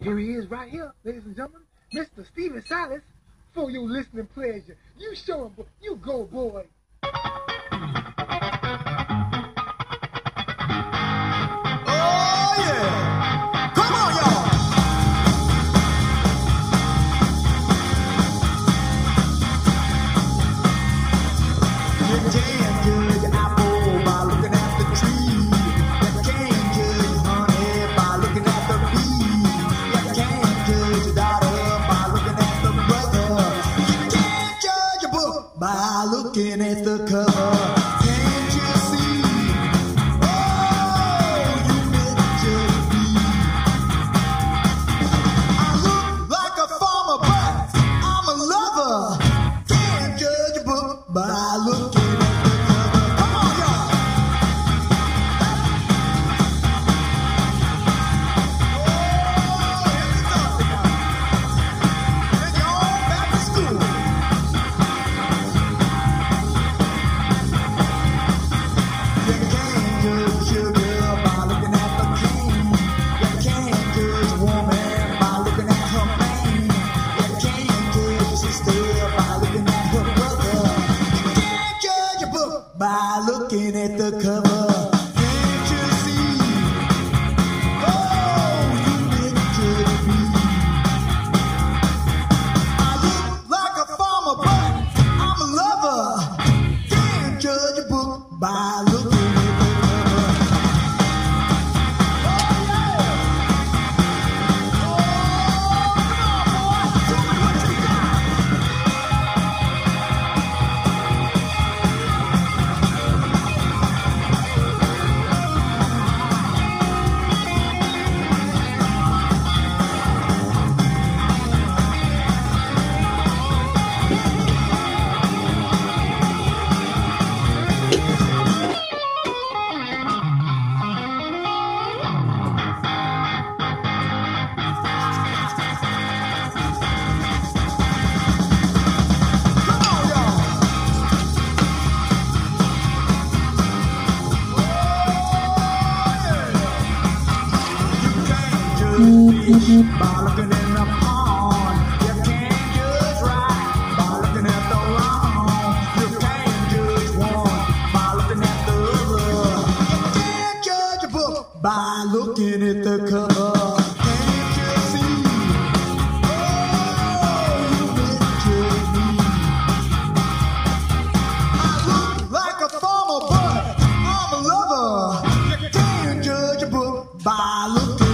Here he is right here, ladies and gentlemen. Mr. Steven Silas, for your listening pleasure. You show him, you go, boy. Oh yeah! Looking at by looking in the pond. You can't judge right by looking at the wrong. You can't judge one by looking at the other. You can't judge a book by looking at the cover. Can't you see? Oh, you me. I look like a I'm a lover. You can't judge a book by looking.